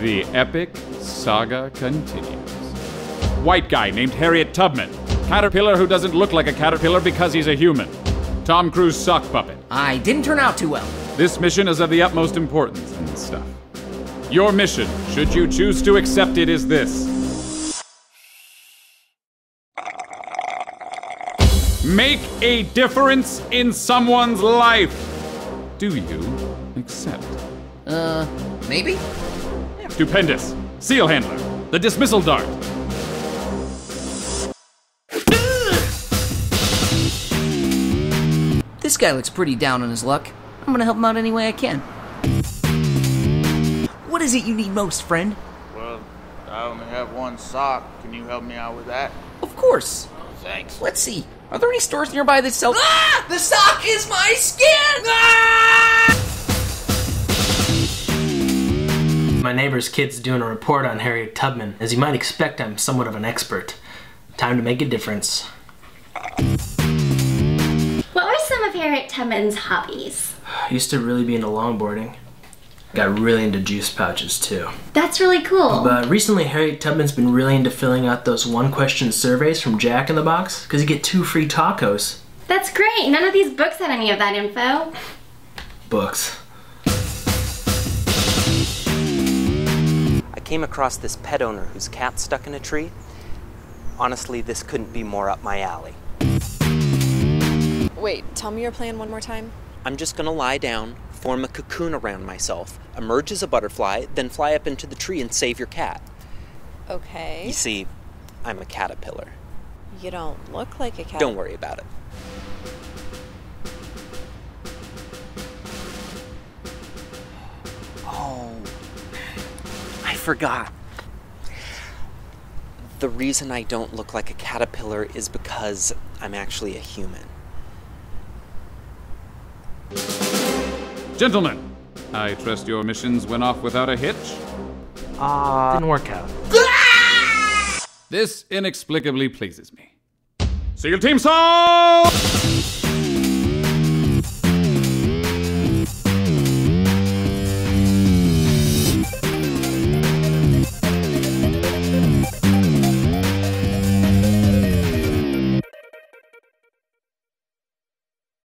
The epic saga continues. White guy named Harriet Tubman. Caterpillar who doesn't look like a caterpillar because he's a human. Tom Cruise sock puppet. I didn't turn out too well. This mission is of the utmost importance and stuff. Your mission, should you choose to accept it, is this Make a difference in someone's life. Do you accept? Uh, maybe? Stupendous. Seal handler. The dismissal dart. This guy looks pretty down on his luck. I'm gonna help him out any way I can. What is it you need most, friend? Well, I only have one sock. Can you help me out with that? Of course. Thanks. Let's see. Are there any stores nearby that sell. Ah! The sock is my skin! Ah! My neighbor's kid's doing a report on Harriet Tubman. As you might expect, I'm somewhat of an expert. Time to make a difference. What were some of Harriet Tubman's hobbies? I used to really be into longboarding. Got really into juice pouches too. That's really cool. But recently, Harriet Tubman's been really into filling out those one question surveys from Jack in the Box because you get two free tacos. That's great. None of these books had any of that info. Books. Came across this pet owner whose cat stuck in a tree. Honestly, this couldn't be more up my alley. Wait, tell me your plan one more time. I'm just gonna lie down, form a cocoon around myself, emerge as a butterfly, then fly up into the tree and save your cat. Okay. You see, I'm a caterpillar. You don't look like a cat. Don't worry about it. Oh, I forgot. The reason I don't look like a caterpillar is because I'm actually a human. Gentlemen, I trust your missions went off without a hitch. Ah, didn't work out. This inexplicably pleases me. SEAL Team Salt!